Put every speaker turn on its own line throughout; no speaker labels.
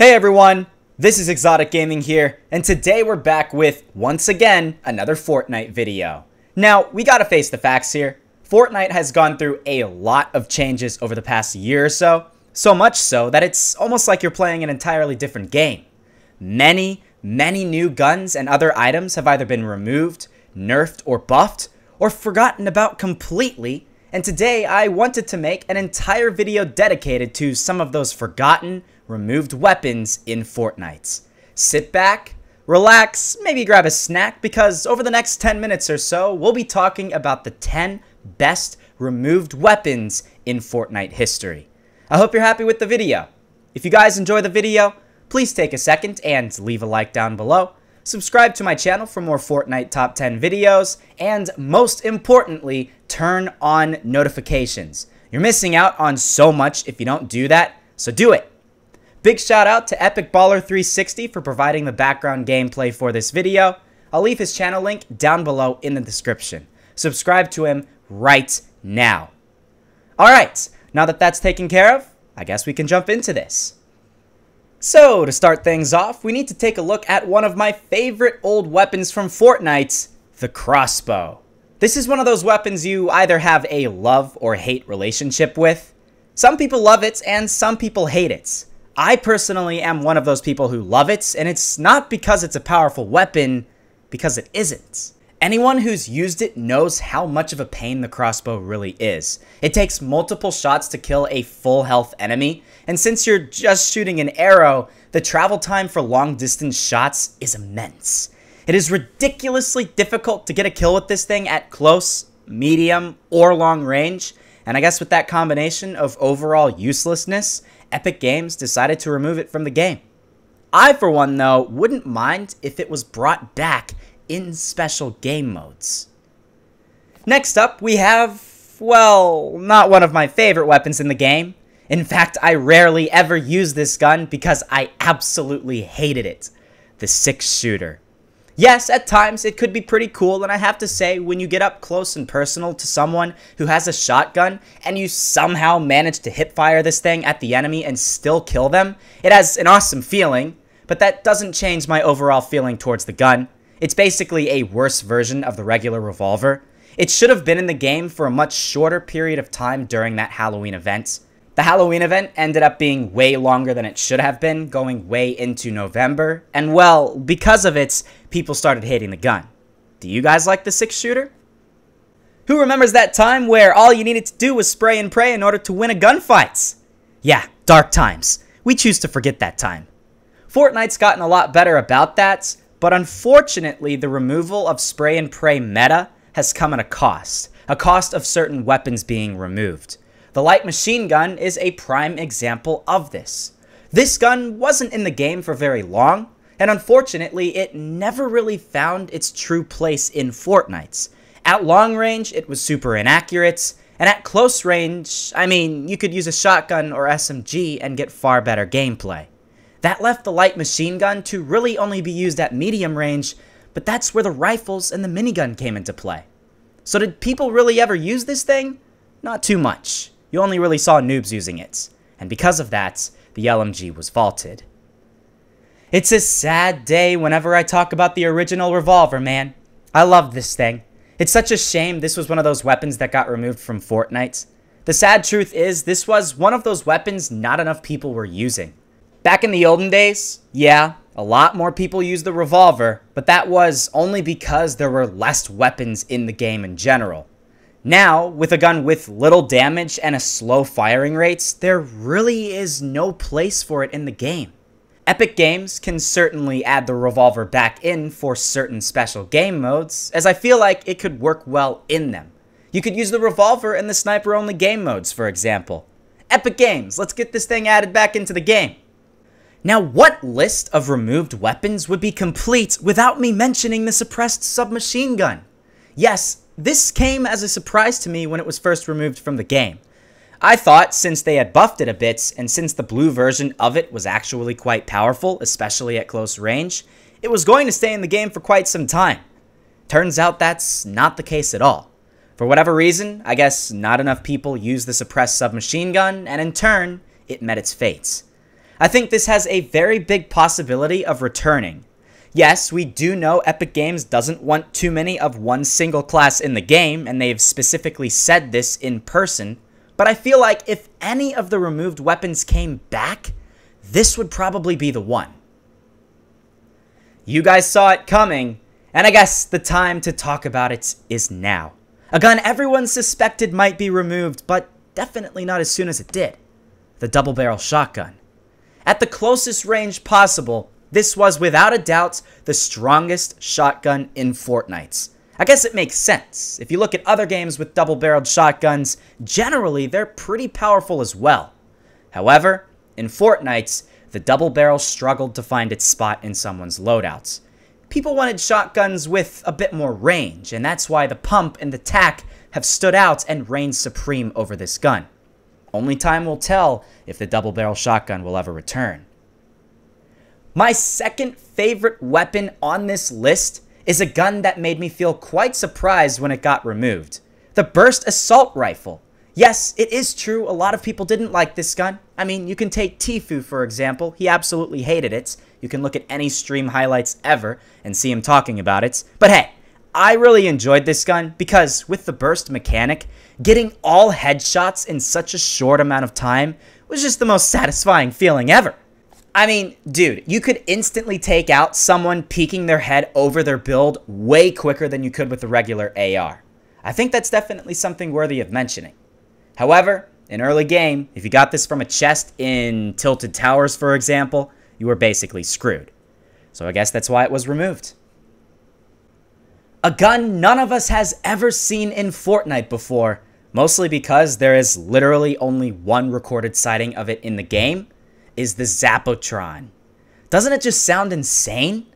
Hey everyone, this is Exxotik Gaming here, and today we're back with, once again, another Fortnite video. Now, we gotta face the facts here. Fortnite has gone through a lot of changes over the past year or so, so much so that it's almost like you're playing an entirely different game. Many, many new guns and other items have either been removed, nerfed, or buffed, or forgotten about completely, and today I wanted to make an entire video dedicated to some of those forgotten, removed weapons in Fortnite. Sit back, relax, maybe grab a snack because over the next 10 minutes or so, we'll be talking about the 10 best removed weapons in Fortnite history. I hope you're happy with the video. If you guys enjoy the video, please take a second and leave a like down below. Subscribe to my channel for more Fortnite top 10 videos, and most importantly, turn on notifications. You're missing out on so much if you don't do that, so do it. Big shout out to Epic Baller 360 for providing the background gameplay for this video. I'll leave his channel link down below in the description. Subscribe to him right now. Alright, now that that's taken care of, I guess we can jump into this. So, to start things off, we need to take a look at one of my favorite old weapons from Fortnite, the crossbow. This is one of those weapons you either have a love or hate relationship with. Some people love it and some people hate it. I personally am one of those people who love it, and it's not because it's a powerful weapon, because it isn't. Anyone who's used it knows how much of a pain the crossbow really is. It takes multiple shots to kill a full health enemy, and since you're just shooting an arrow, the travel time for long distance shots is immense. It is ridiculously difficult to get a kill with this thing at close, medium, or long range, and I guess with that combination of overall uselessness, Epic Games decided to remove it from the game. I, for one, though, wouldn't mind if it was brought back in special game modes. Next up, we have, well, not one of my favorite weapons in the game. In fact, I rarely ever use this gun because I absolutely hated it. The six shooter. Yes, at times it could be pretty cool, and I have to say, when you get up close and personal to someone who has a shotgun and you somehow manage to hip fire this thing at the enemy and still kill them, it has an awesome feeling, but that doesn't change my overall feeling towards the gun. It's basically a worse version of the regular revolver. It should have been in the game for a much shorter period of time during that Halloween event. The Halloween event ended up being way longer than it should have been, going way into November, and well, because of it, people started hating the gun. Do you guys like the six shooter? Who remembers that time where all you needed to do was spray and pray in order to win a gunfight? Yeah, dark times. We choose to forget that time. Fortnite's gotten a lot better about that, but unfortunately, the removal of spray and pray meta has come at a cost, a cost of certain weapons being removed. The light machine gun is a prime example of this. This gun wasn't in the game for very long, and unfortunately, it never really found its true place in Fortnite. At long range, it was super inaccurate, and at close range, I mean, you could use a shotgun or SMG and get far better gameplay. That left the light machine gun to really only be used at medium range, but that's where the rifles and the minigun came into play. So did people really ever use this thing? Not too much you only really saw noobs using it, and because of that, the LMG was vaulted. It's a sad day whenever I talk about the original revolver, man. I love this thing. It's such a shame this was one of those weapons that got removed from Fortnite. The sad truth is, this was one of those weapons not enough people were using. Back in the olden days, yeah, a lot more people used the revolver, but that was only because there were less weapons in the game in general. Now, with a gun with little damage and a slow firing rate, there really is no place for it in the game. Epic Games can certainly add the revolver back in for certain special game modes, as I feel like it could work well in them. You could use the revolver in the sniper only game modes, for example. Epic Games, let's get this thing added back into the game. Now, what list of removed weapons would be complete without me mentioning the suppressed submachine gun? Yes, this came as a surprise to me when it was first removed from the game. I thought since they had buffed it a bit, and since the blue version of it was actually quite powerful, especially at close range, it was going to stay in the game for quite some time. Turns out that's not the case at all. For whatever reason, I guess not enough people used the suppressed submachine gun, and in turn, it met its fates. I think this has a very big possibility of returning. Yes, we do know Epic Games doesn't want too many of one single class in the game, and they've specifically said this in person, but I feel like if any of the removed weapons came back, this would probably be the one. You guys saw it coming, and I guess the time to talk about it is now. A gun everyone suspected might be removed, but definitely not as soon as it did. The double barrel shotgun. At the closest range possible, this was without a doubt the strongest shotgun in Fortnite. I guess it makes sense. If you look at other games with double barreled shotguns, generally they're pretty powerful as well. However, in Fortnite, the double barrel struggled to find its spot in someone's loadouts. People wanted shotguns with a bit more range, and that's why the pump and the tac have stood out and reigned supreme over this gun. Only time will tell if the double barrel shotgun will ever return. My second favorite weapon on this list is a gun that made me feel quite surprised when it got removed. The Burst Assault Rifle. Yes, it is true, a lot of people didn't like this gun. I mean, you can take Tfue, for example. He absolutely hated it. You can look at any stream highlights ever and see him talking about it. But hey, I really enjoyed this gun because with the burst mechanic, getting all headshots in such a short amount of time was just the most satisfying feeling ever. I mean, dude, you could instantly take out someone peeking their head over their build way quicker than you could with a regular AR. I think that's definitely something worthy of mentioning. However, in early game, if you got this from a chest in Tilted Towers, for example, you were basically screwed. So I guess that's why it was removed. A gun none of us has ever seen in Fortnite before, mostly because there is literally only one recorded sighting of it in the game, is the Zapotron. Doesn't it just sound insane?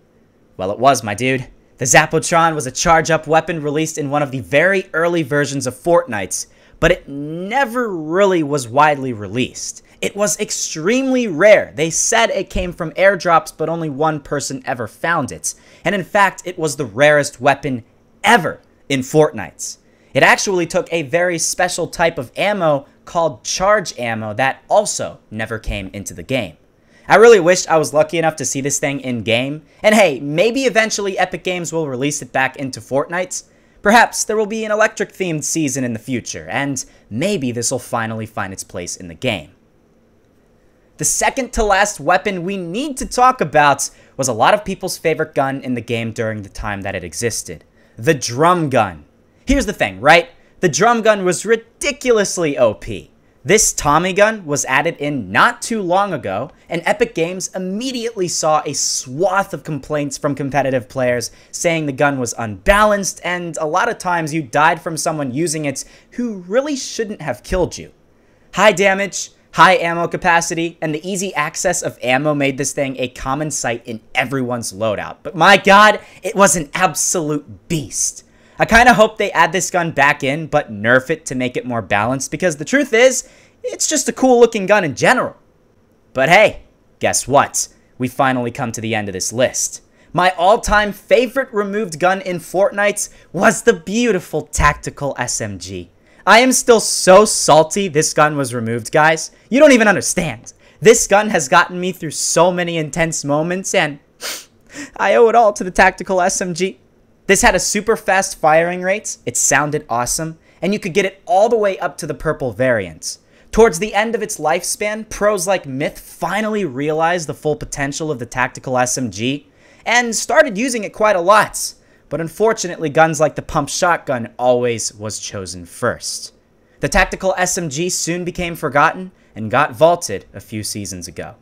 Well, it was, my dude. The Zapotron was a charge-up weapon released in one of the very early versions of Fortnite's, but it never really was widely released. It was extremely rare. They said it came from airdrops, but only one person ever found it. And in fact, it was the rarest weapon ever in Fortnite. It actually took a very special type of ammo called charge ammo that also never came into the game. I really wish I was lucky enough to see this thing in game. And hey, maybe eventually Epic Games will release it back into Fortnite. Perhaps there will be an electric themed season in the future, and maybe this will finally find its place in the game. The second to last weapon we need to talk about was a lot of people's favorite gun in the game during the time that it existed the drum gun. Here's the thing, right? The drum gun was ridiculously OP. This Tommy gun was added in not too long ago, and Epic Games immediately saw a swath of complaints from competitive players saying the gun was unbalanced, and a lot of times you died from someone using it who really shouldn't have killed you. High damage, high ammo capacity, and the easy access of ammo made this thing a common sight in everyone's loadout. But my god, it was an absolute beast. I kind of hope they add this gun back in, but nerf it to make it more balanced, because the truth is, it's just a cool looking gun in general. But hey, guess what? We finally come to the end of this list. My all-time favorite removed gun in Fortnite was the beautiful Tactical SMG. I am still so salty this gun was removed, guys. You don't even understand. This gun has gotten me through so many intense moments, and I owe it all to the Tactical SMG. This had a super fast firing rate, it sounded awesome, and you could get it all the way up to the purple variant. Towards the end of its lifespan, pros like Myth finally realized the full potential of the tactical SMG and started using it quite a lot. But unfortunately, guns like the pump shotgun always was chosen first. The tactical SMG soon became forgotten and got vaulted a few seasons ago.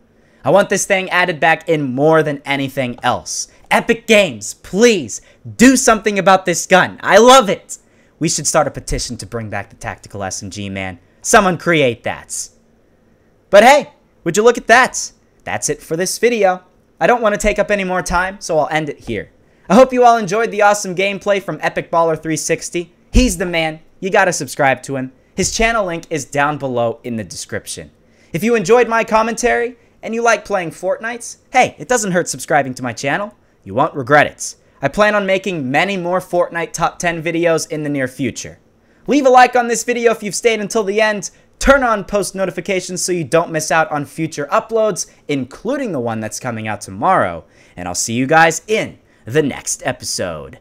I want this thing added back in more than anything else. Epic Games, please do something about this gun. I love it. We should start a petition to bring back the tactical SMG, man. Someone create that. But hey, would you look at that? That's it for this video. I don't want to take up any more time, so I'll end it here. I hope you all enjoyed the awesome gameplay from Epic Baller 360. He's the man. You gotta subscribe to him. His channel link is down below in the description. If you enjoyed my commentary, and you like playing Fortnite, hey, it doesn't hurt subscribing to my channel. You won't regret it. I plan on making many more Fortnite top 10 videos in the near future. Leave a like on this video if you've stayed until the end. turn on post notifications so you don't miss out on future uploads, including the one that's coming out tomorrow. And I'll see you guys in the next episode.